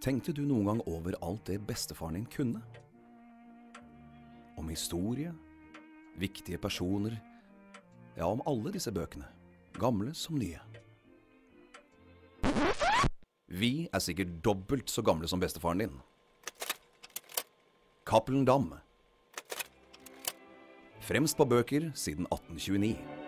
Tenkte du noen gang over alt det bestefaren din kunne? Om historie, viktige personer, ja, om alle disse bøkene, gamle som nye. Vi er sikkert dobbelt så gamle som bestefaren din. Cappelen Dam. Fremst på bøker siden 1829.